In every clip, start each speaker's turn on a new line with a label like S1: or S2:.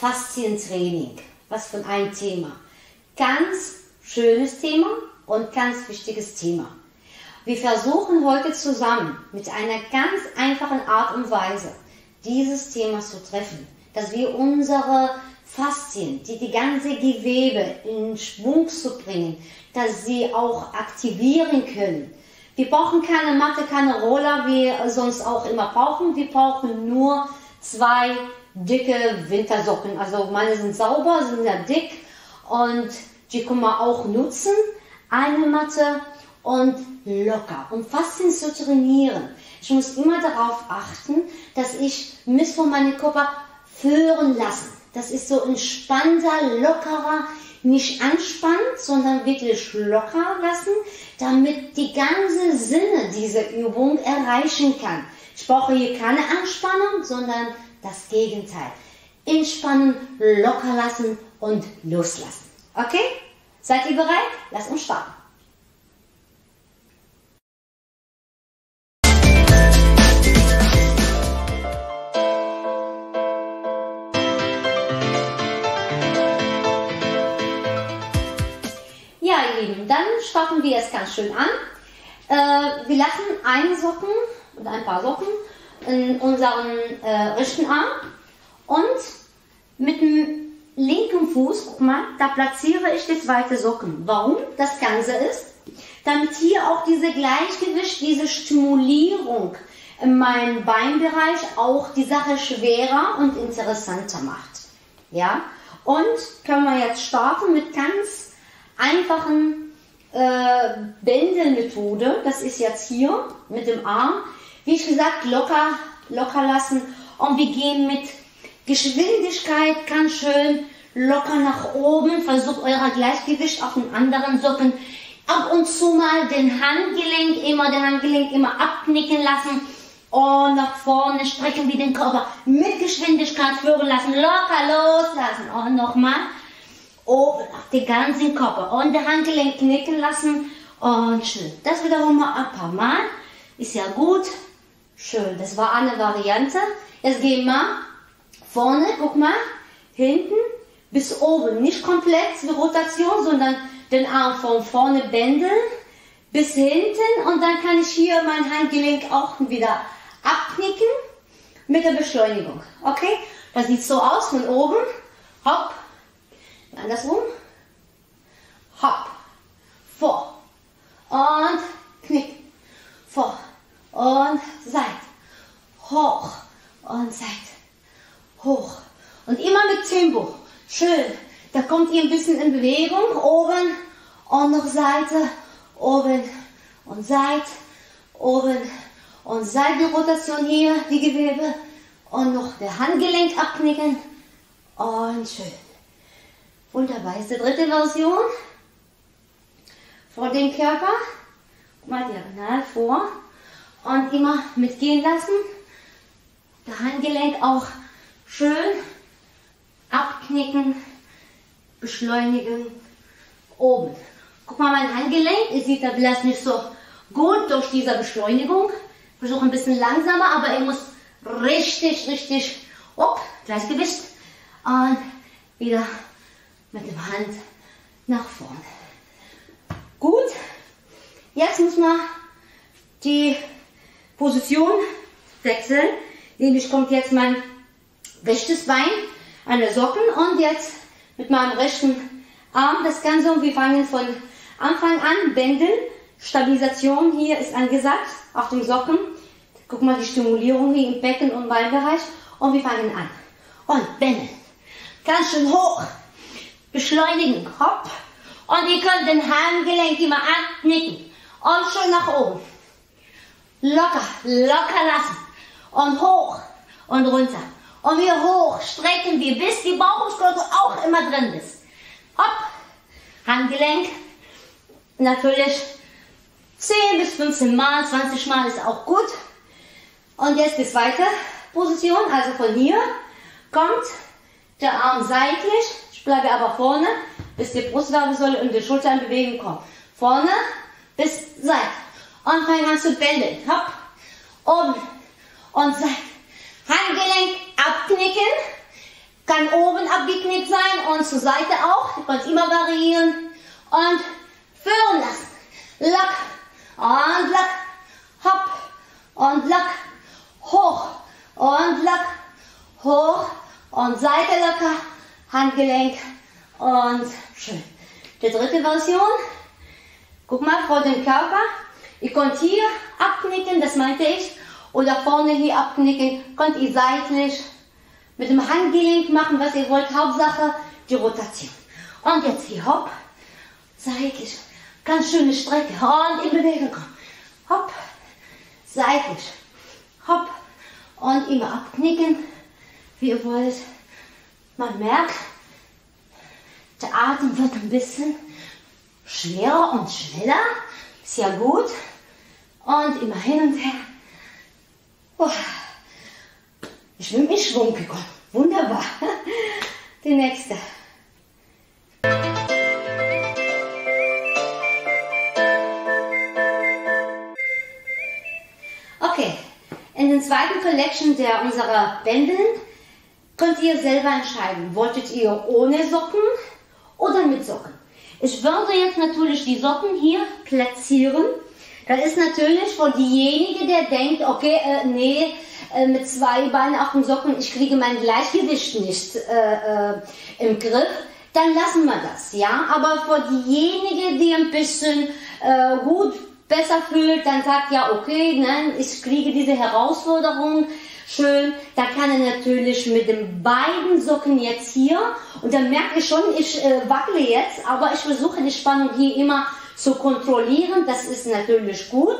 S1: Faszientraining. Was von ein Thema. Ganz schönes Thema und ganz wichtiges Thema. Wir versuchen heute zusammen mit einer ganz einfachen Art und Weise dieses Thema zu treffen, dass wir unsere Faszien, die die ganze Gewebe in Schwung zu bringen, dass sie auch aktivieren können. Wir brauchen keine Matte, keine Roller, wie sonst auch immer brauchen. Wir brauchen nur zwei dicke Wintersocken. Also meine sind sauber, sind ja dick und die kann man auch nutzen. Eine Matte und locker. Um Faszien zu trainieren, ich muss immer darauf achten, dass ich mich von meinem Körper führen lassen. Das ist so entspannter, lockerer, nicht anspannt, sondern wirklich locker lassen, damit die ganze Sinne dieser Übung erreichen kann. Ich brauche hier keine Anspannung, sondern das Gegenteil. Entspannen, locker lassen und loslassen. Okay? Seid ihr bereit? Lass uns starten. Ja, ihr Lieben, dann starten wir es ganz schön an. Äh, wir lassen einen Socken oder ein paar Socken in unseren äh, rechten Arm und mit dem linken Fuß, guck mal, da platziere ich die zweite Socken. Warum das Ganze ist? Damit hier auch diese Gleichgewicht, diese Stimulierung in meinem Beinbereich auch die Sache schwerer und interessanter macht. Ja? Und können wir jetzt starten mit ganz einfachen äh, Bändelmethode. Das ist jetzt hier mit dem Arm. Wie ich gesagt, locker, locker lassen. Und wir gehen mit Geschwindigkeit ganz schön locker nach oben. Versucht euer Gleichgewicht auf den anderen Socken. Ab und zu mal den Handgelenk immer, den Handgelenk immer abknicken lassen. Und nach vorne strecken wir den Körper mit Geschwindigkeit führen lassen. Locker loslassen. Und nochmal. Oben auf den ganzen Körper. Und den Handgelenk knicken lassen. Und schön. Das wiederholen wir ein paar Mal. Ist ja gut. Schön. Das war eine Variante. Jetzt gehen wir vorne, guck mal, hinten bis oben. Nicht komplett die Rotation, sondern den Arm von vorne bändeln bis hinten und dann kann ich hier mein Handgelenk auch wieder abknicken mit der Beschleunigung. Okay? Das sieht so aus von oben. Hopp. Andersrum. Hopp. Vor. Und knick. Vor. Und Seite. Hoch. Und Seite. Hoch. Und immer mit Tempo. Schön. Da kommt ihr ein bisschen in Bewegung. Oben und noch Seite. Oben und Seite. Oben und Seitenrotation hier, die Gewebe. Und noch der Handgelenk abknicken. Und schön. Wunderbar. Ist die dritte Version. Vor dem Körper. Mal diagonal vor. Und immer mitgehen lassen. Der Handgelenk auch schön abknicken, beschleunigen, oben. Guck mal mein Handgelenk, ihr seht, da bleibt nicht so gut durch diese Beschleunigung. Versuche ein bisschen langsamer, aber ihr muss richtig, richtig, hopp, Gleichgewicht. Und wieder mit der Hand nach vorne. Gut, jetzt muss man die Position wechseln. Nämlich kommt jetzt mein rechtes Bein, eine Socken und jetzt mit meinem rechten Arm das Ganze und wir fangen von Anfang an, bändeln, Stabilisation hier ist angesagt auf dem Socken. Guck mal die Stimulierung hier im Becken- und Beinbereich und wir fangen an. Und bändeln. Ganz schön hoch. Beschleunigen. Hopp. Und ihr könnt den Handgelenk immer anknicken. Und schön nach oben. Locker, locker lassen. Und hoch und runter. Und wir hoch strecken wir, bis die Bauchmuskulatur auch immer drin ist. Hopp. Handgelenk. Natürlich 10 bis 15 Mal, 20 Mal ist auch gut. Und jetzt die zweite Position, also von hier kommt der Arm seitlich. Ich bleibe aber vorne, bis die Brustwirbelsäule und die Schulter in Bewegung kommen. Vorne bis Seite. Und fangen an zu bändeln. Hopp. Oben und. Handgelenk abknicken. Kann oben abgeknickt sein und zur Seite auch. Ihr könnt immer variieren. Und führen lassen. Lock und lock. Hopp und lock. Hoch und lock. Hoch und Seite locker. Handgelenk und schön. Die dritte Version. Guck mal vor dem Körper. Ihr könnt hier abknicken, das meinte ich. Oder vorne hier abknicken. Könnt ihr seitlich mit dem Handgelenk machen, was ihr wollt. Hauptsache die Rotation. Und jetzt hier hopp. Seitlich. Ganz schöne Strecke. Und in Bewegung kommen. Hopp. Seitlich. Hopp. Und immer abknicken, wie ihr wollt. Man merkt, der Atem wird ein bisschen schwerer und schneller. Ist ja gut. Und immer hin und her. Ich bin in Schwung gekommen. Wunderbar. Die nächste. Okay, in den zweiten Collection der unserer Bändeln könnt ihr selber entscheiden. Wolltet ihr ohne Socken oder mit Socken? Ich würde jetzt natürlich die Socken hier platzieren. Da ist natürlich für diejenige, der denkt, okay, äh, nee, äh, mit zwei Beinen auf den Socken, ich kriege mein Gleichgewicht nicht äh, äh, im Griff, dann lassen wir das, ja. Aber für diejenige, die ein bisschen äh, gut besser fühlt, dann sagt ja, okay, ne, ich kriege diese Herausforderung, schön, da kann er natürlich mit den beiden Socken jetzt hier, und dann merke ich schon, ich äh, wackle jetzt, aber ich versuche die Spannung hier immer zu kontrollieren, das ist natürlich gut.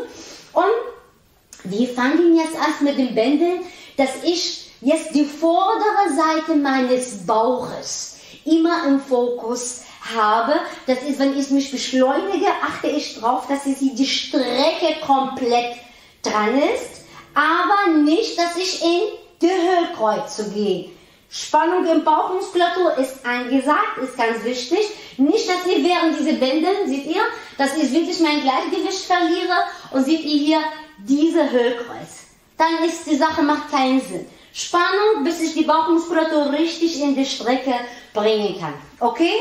S1: Und wir fangen jetzt an mit dem Bändeln, dass ich jetzt die vordere Seite meines Bauches immer im Fokus habe. Das ist, wenn ich mich beschleunige, achte ich darauf, dass die Strecke komplett dran ist, aber nicht, dass ich in die Hüllkreuze gehe. Spannung im Bauchmuskulatur ist angesagt, ist ganz wichtig. Nicht, dass ihr während diese Bändeln, seht ihr, dass ich wirklich mein Gleichgewicht verliere und seht ihr hier diese Hüllkreuz. Dann ist die Sache, macht keinen Sinn. Spannung, bis ich die Bauchmuskulatur richtig in die Strecke bringen kann. Okay?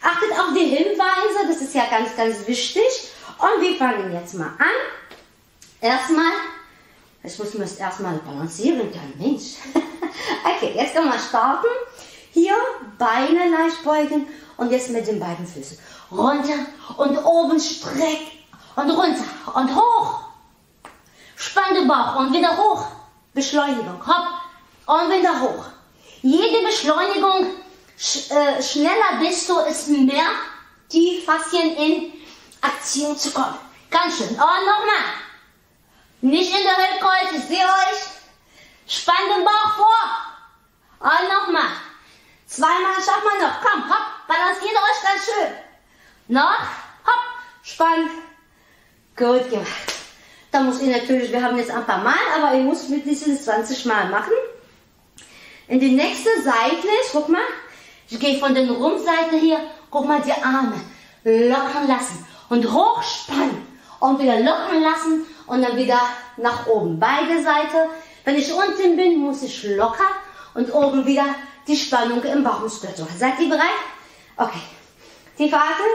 S1: Achtet auf die Hinweise, das ist ja ganz, ganz wichtig. Und wir fangen jetzt mal an. Erstmal, ich muss mir das erstmal balancieren können, Mensch. okay, jetzt können wir starten. Hier Beine leicht beugen und jetzt mit den beiden Füßen. Runter und oben streck und runter und hoch. Spann den Bauch und wieder hoch. Beschleunigung, hopp und wieder hoch. Jede Beschleunigung sch äh, schneller bist du, ist mehr die Faszien in Aktion zu kommen. Ganz schön. Und nochmal. Nicht in der Hüllkreuz, ich sehe euch. Spann den Bauch vor. Und nochmal. Zweimal schafft man noch. Komm, hopp, balanciert euch ganz schön. Noch, hopp, spann. Gut gemacht. Da muss ich natürlich, wir haben jetzt ein paar Mal, aber ich muss mit diesen 20 Mal machen. In die nächste Seite, guck mal, ich gehe von der Rumpfseite hier, guck mal die Arme lockern lassen und hochspannen und wieder lockern lassen und dann wieder nach oben. Beide Seiten. Wenn ich unten bin, muss ich locker und oben wieder die Spannung im Bauchmuskulatur. Seid ihr bereit? Okay. Tief atmen.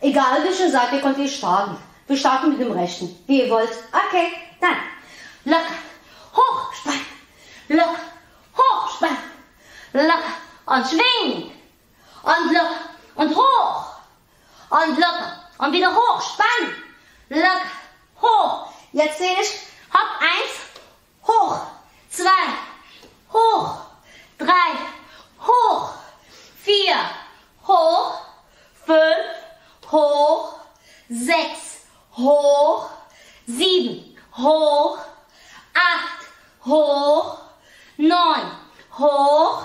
S1: Egal welche Seite könnt ihr starten. Wir starten mit dem rechten, wie ihr wollt. Okay, dann locker, hoch, spann, locker, hoch, spann, locker und schwingen und locker und hoch und locker und wieder hoch, spann, locker, hoch. Jetzt sehe ich, hopp, eins, hoch, zwei, hoch, drei, hoch, vier, hoch, fünf, hoch, sechs, hoch, sieben, hoch, acht, hoch, neun, hoch,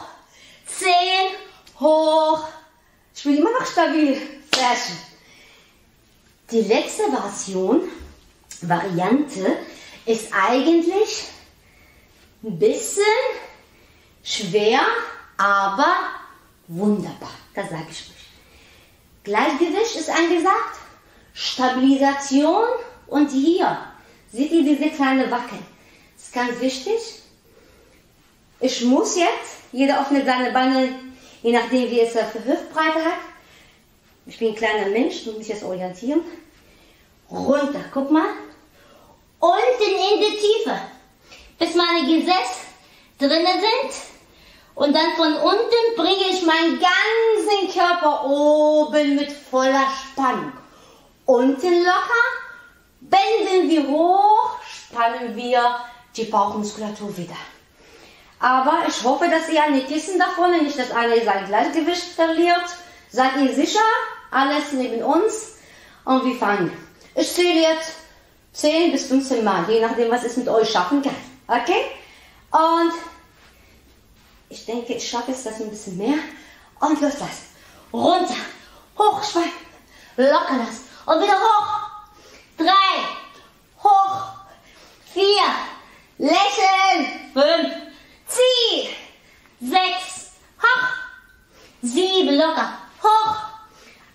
S1: zehn, hoch. Ich bin immer noch stabil. Sehr schön. Die letzte Version, Variante, ist eigentlich ein bisschen schwer, aber wunderbar. Das sage ich euch. Gleichgewicht ist angesagt, Stabilisation und hier seht ihr diese kleine Wackel. Das ist ganz wichtig. Ich muss jetzt, jeder öffnet seine Beine, je nachdem wie es für Hüftbreite hat. Ich bin ein kleiner Mensch, du musst jetzt orientieren. Runter, guck mal. Unten in die Tiefe, bis meine Gesäß drinnen sind. Und dann von unten bringe ich meinen ganzen Körper oben mit voller Spannung. Unten locker, bänden wir hoch, spannen wir die Bauchmuskulatur wieder. Aber ich hoffe, dass ihr nicht wissen davon, nicht, dass einer sein Gleichgewicht verliert. Seid ihr sicher? Alles neben uns. Und wir fangen. Ich zähle jetzt 10 bis 15 Mal, je nachdem, was es mit euch schaffen kann. Okay? Und ich denke, ich schaffe es das ein bisschen mehr. Und los das. Runter. Hochspannen. Locker das. Und wieder hoch. Drei. Hoch. Vier. Lächeln. Fünf. Zieh. Sechs. Hoch. Sieben. Locker. Hoch.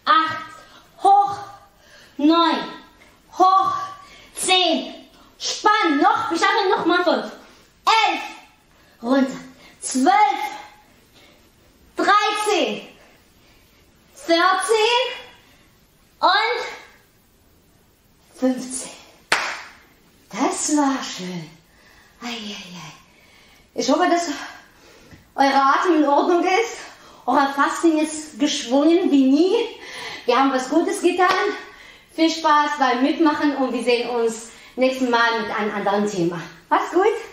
S1: Acht. Hoch. Neun. Hoch. Zehn. Spann. Noch. Wir schaffen noch mal fünf. Elf. Runter zwölf, dreizehn, vierzehn und fünfzehn. Das war schön. Eieiei. Ich hoffe, dass eure Atem in Ordnung ist. Euer Fasten ist geschwungen wie nie. Wir haben was Gutes getan. Viel Spaß beim Mitmachen und wir sehen uns nächstes Mal mit einem anderen Thema. Macht's gut!